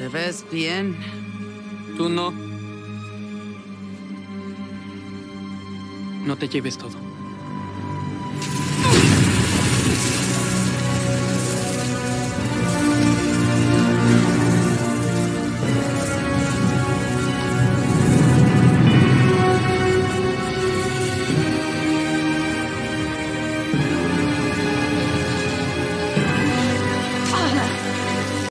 Te ves bien. Tú no. No te lleves todo.